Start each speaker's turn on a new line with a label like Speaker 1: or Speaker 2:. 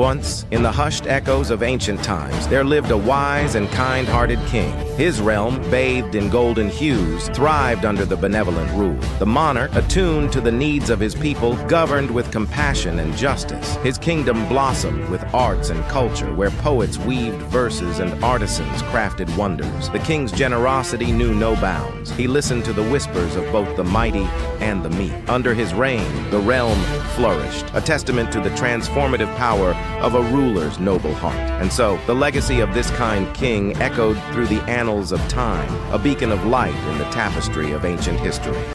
Speaker 1: Once, in the hushed echoes of ancient times, there lived a wise and kind-hearted king. His realm, bathed in golden hues, thrived under the benevolent rule. The monarch, attuned to the needs of his people, governed with compassion and justice. His kingdom blossomed with arts and culture, where poets weaved verses and artisans crafted wonders. The king's generosity knew no bounds. He listened to the whispers of both the mighty and the meek. Under his reign, the realm flourished, a testament to the transformative power of a ruler's noble heart. And so, the legacy of this kind king echoed through the annals of time, a beacon of light in the tapestry of ancient history.